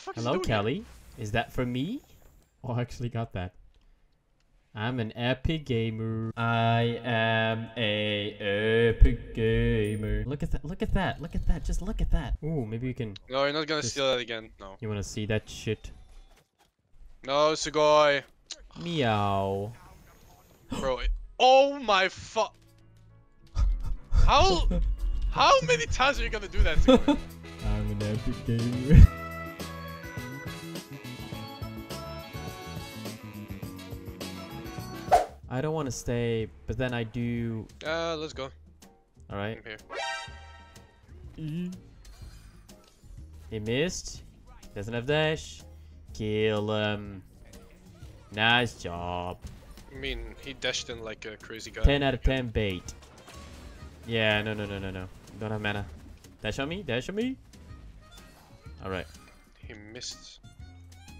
fuck Hello, he doing Kelly. Is that for me? Oh, I actually got that. I'm an epic gamer. I am a epic gamer. Look at that. Look at that. Look at that. Just look at that. Ooh, maybe you can. here? No, you're not gonna Just- steal that again. No. You wanna see that shit? No, Sugoi. Meow. Bro, it- oh my fuck. How how many times are you gonna do that to? I'm an epic gamer. I don't want to stay, but then I do. Uh, let's go. All right. I'm here. He missed. Doesn't have dash. Kill him. Nice job. I mean, he dashed in like a crazy guy. 10 out of 10 bait. Yeah, no, no, no, no, no. Don't have mana. Dash on me. Dash on me. All right. He missed.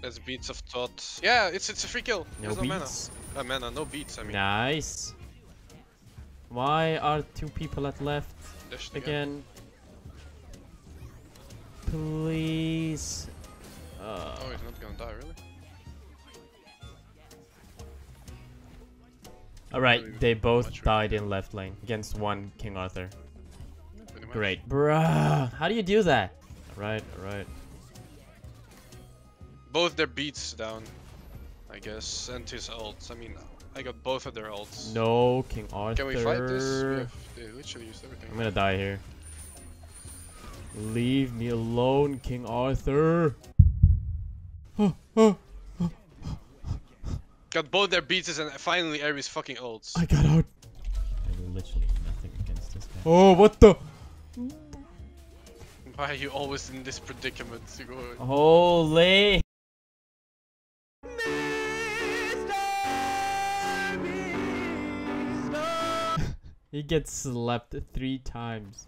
That's beads of thought. Yeah, it's it's a free kill. No There's beads. No mana. Uh, mana, no beads. I mean, Nice. Why are two people at left dashed again. again? Please. Uh, Oh, he's not gonna die, really? all right, they both died in left lane against one King Arthur. Yeah. Great, bruh. How do you do that? All right, all right. Both their beads down, I guess, and his ults. I mean, I got both of their ults. No, King Arthur. Can we fight this? We have they literally used everything. I'm gonna die here. Leave me alone, King Arthur. Got both their beads and finally Ares fucking ults. I got out. I do literally nothing against this guy. Oh, what the? Why are you always in this predicament? Sugoi? Holy. He gets slapped three times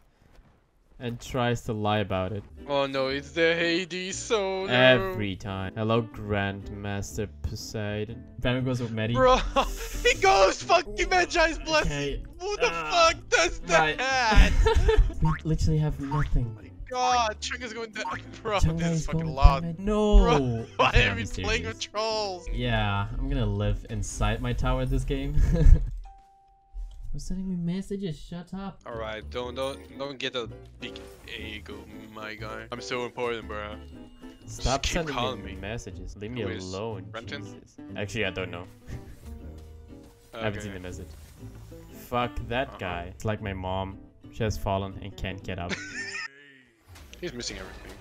and tries to lie about it Oh no, it's the Hades so every time. Hello, Grandmaster Poseidon. Baron goes with Medi. Bro, he goes fucking Magi's blessing. Okay. Who the Ah, fuck does right. that? we literally have nothing. God, Chunga's going down. Bro, Chunga this is is fucking going lot. down it. No. Bro, why You are we playing with trolls? Yeah, I'm gonna live inside my tower this game. Who's sending me messages? Shut up. Alright, don't don't don't get a big ego, my guy. I'm so important, bro. Stop keep sending calling me, me. messages. Leave me alone. Renton? Jesus. Actually, I don't know. I haven't seen the message. Fuck that Uh-huh. guy. It's like my mom. She has fallen and can't get up. He's missing everything.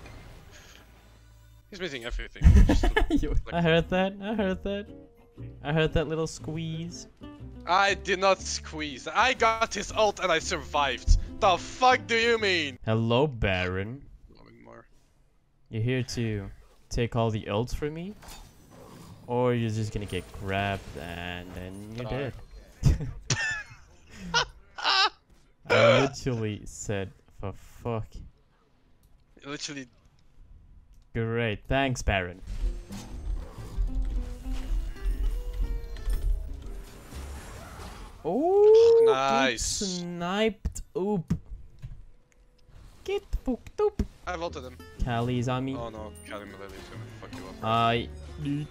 He's missing everything. Just look- You- I heard that. I heard that. I heard that little squeeze. I did not squeeze. I got his ult and I survived. The fuck do you mean? Hello, Baron. You're here to take all the ults from me? Or you're just gonna get grabbed and then you're dead. I literally said, for fuck. Literally, Great, thanks, Baron. Oh, Nice. sniped. Oop. Get fucked up. I ulted him. Callie's on me. Oh no, Cali Milady is gonna fuck you up. bro. I need.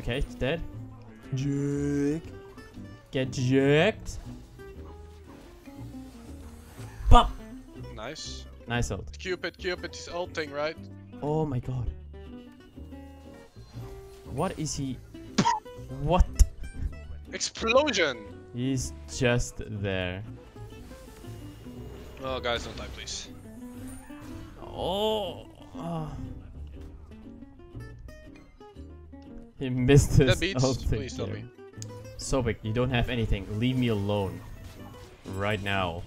Okay, it's dead. Jack. Get jacked. Bop. nice. Nice ult. Cupid, Cupid is ulting, right? Oh my god. What is he? What? Explosion! He's just there. Oh, guys, don't die, please. Oh. ah. He missed his That beads, ulting please tell me. Sobek, you don't have anything. Leave me alone. Right now.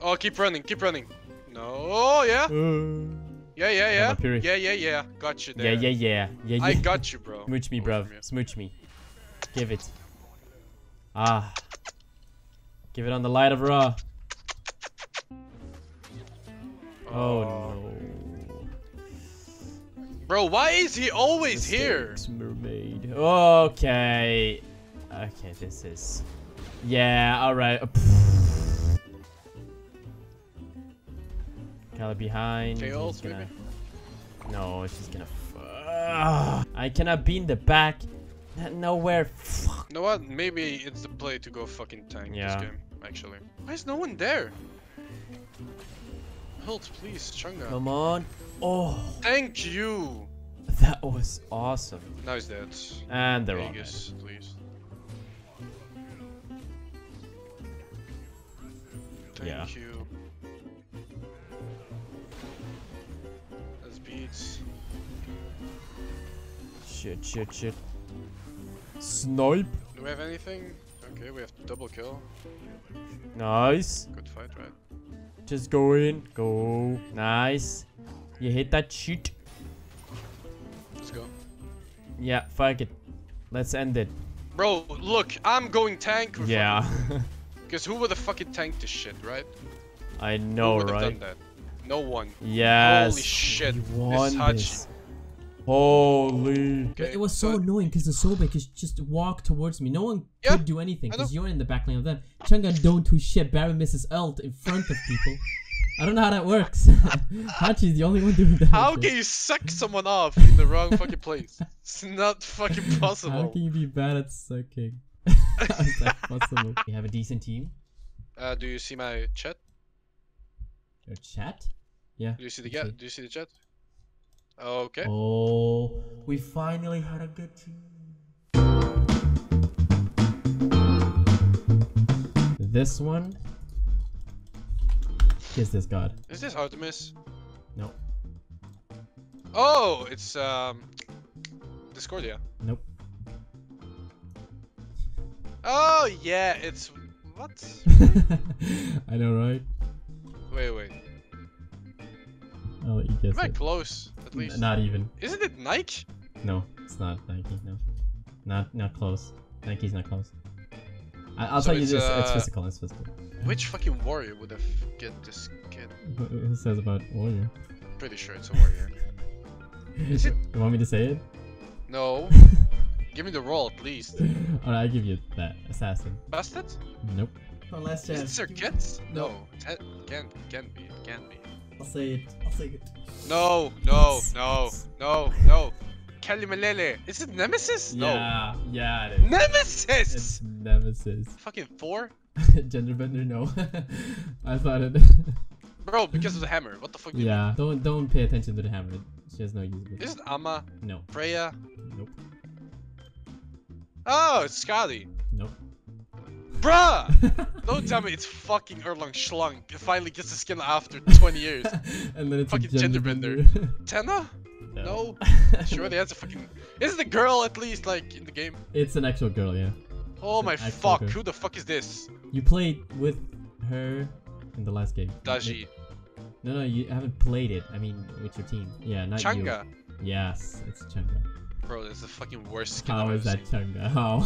Oh, keep running, keep running. No, oh yeah, yeah, yeah, yeah, yeah, yeah, yeah. Got you there. yeah, yeah. Yeah, yeah. I got you, bro. Smooch me, bruv. Smooch me. Give it. Ah. Give it on the light of Ra. Oh, no. Bro, why is he always here? Mermaid. Okay. Okay, this is. Yeah, alright. Kala behind. Okay, He's ult, gonna... No, she's gonna. I cannot be in the back. Nowhere. Fuck. You know what? Maybe it's the play to go fucking tank Yeah. this game, actually. Why is no one there? Ult, please, Chunga. Come on. Oh, Thank you! that was awesome. Now he's dead. And they're all dead. Vegas, please. Thank Yeah. you. That's beads. Shit, shit, shit. Snipe. Do we have anything? Okay, we have double kill. Nice. Good fight, right? Just go in. Go. Nice. You hit that shit. Let's go. Yeah, fuck it. Let's end it. Bro, look, I'm going tank. Yeah. Because who would have fucking tanked this shit, right? I who know, have right? done that? No one. Yes. Holy shit. This Hachi. this. Holy. Okay, It was so but- annoying because the Sobek is just walked towards me. No one Yeah, could do anything because you're in the back line of them. Chunga don't do shit. Baron misses ult in front of people. I don't know how that works. Hachi's the only one doing that. How can you suck someone off in the wrong fucking place? It's not fucking possible. How can you be bad at sucking? How is that possible? We have a decent team. Uh, do you see my chat? Your chat? Yeah. Do you see the I see. Do you see the chat? Okay. Oh, we finally had a good team. This one is this god. Is this Artemis? No. Oh, it's um, Discordia. Nope. Oh yeah, it's what? I know, right? Wait, wait. I'll let you guess Am I it. close? At N- least. Not even. Isn't it Nike? No, it's not Nike. No, not not close. Nike's not close. I, I'll So tell you it's, this: it's uh, physical. It's physical. Which fucking warrior would have get this kid? Who says about warrior? Pretty sure it's a warrior. Is it? You want me to say it? No. Give me the roll at least. Alright, I give you that assassin. Bastard? Nope. One last Is it Sir Kit? No. No. It can can be. It can be. I'll say it. I'll say it. No, no, no, no, no. Kelly Malele. Is it Nemesis? No. Yeah, yeah, it is. Nemesis! It's Nemesis. Fucking Thor? Genderbender, no. I thought it. Bro, because of the hammer. What the fuck? do you yeah, don't don't pay attention to the hammer. She has no use of mean? it. Is it Amma? No, Freya? nope, Oh, it's Skadi. Nope. Bruh! Don't tell me it's fucking Erlang Schlunk. It finally gets the skin after 20 years. and then it's Fucking a genderbender. genderbender. Tenna? no. Sure, the answer fucking. Is the girl at least like in the game? it's an actual girl, yeah. Oh An my fuck! girl. Who the fuck is this? You played with her in the last game. Daji. No, no, you haven't played it. I mean, with your team. Yeah, not Changa. you. Yes, it's Chunga. Bro, that's the fucking worst skin How I've is that seen. Chunga? How?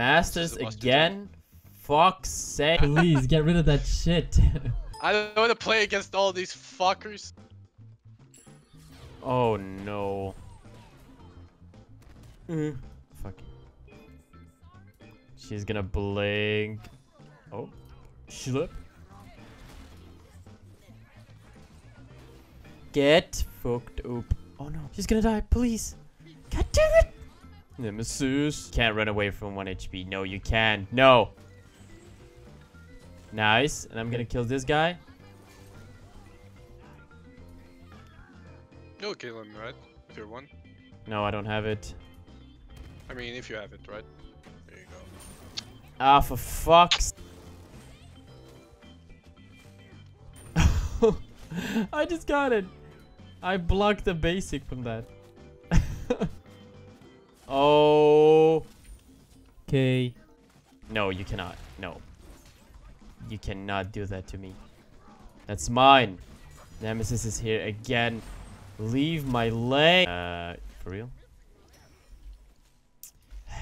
Masters again? Fuck's sake. Please get rid of that shit. I don't want to play against all these fuckers. Oh no. Mm. Fuck. She's gonna blink. Oh. Slip. Get fucked up. Oh no. She's gonna die, please. God damn it! Nemesis. Can't run away from 1 HP. No, you can. No. Nice. And I'm gonna kill this guy. You'll kill him, right? If you're one. No, I don't have it. I mean, if you have it, right? There you go. Ah, for fuck's. I just got it. I blocked the basic from that. Oh. Okay. No, you cannot. No. You cannot do that to me. That's mine. Nemesis is here again. Leave my leg. Uh, for real?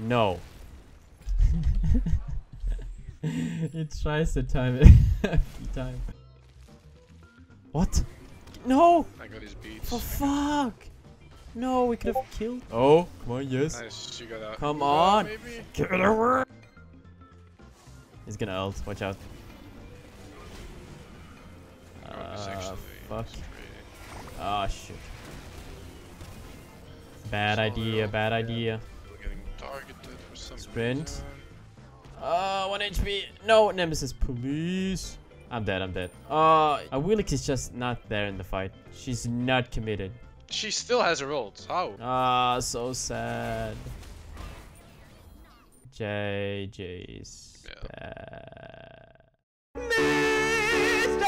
No. it tries to time it every time. What? No! I got his beads. For fuck! No, we could have killed. Oh, come on, yes. Nice, you got out. Come Uh, on. Maybe. Get over. He's gonna ult. Watch out. Oh, Uh, fuck. is pretty- Ah, shit. Bad idea, oh, bad yeah. idea. We're getting targeted for some Sprint. Uh, 1 HP. No, Nemesis, please. I'm dead, I'm dead. Uh, uh Awilix is just not there in the fight. She's not committed. She still has her ult. How? Ah, uh, so sad. JJ's yeah. bad. Mr.